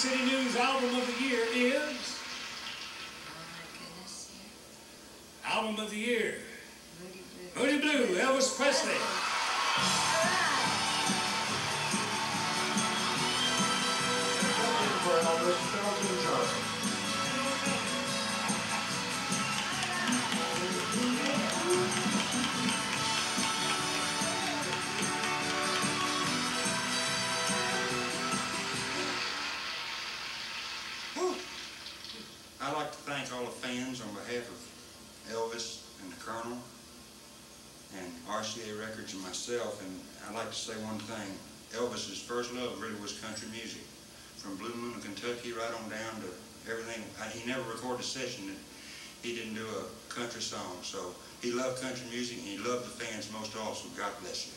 City News album of the year is album of the year. Moody Blue, Elvis Presley. I'd like to thank all the fans on behalf of Elvis and the Colonel and RCA Records and myself, and I'd like to say one thing. Elvis's first love really was country music. From Blue Moon of Kentucky right on down to everything. He never recorded a session that he didn't do a country song. So he loved country music and he loved the fans most also. God bless you.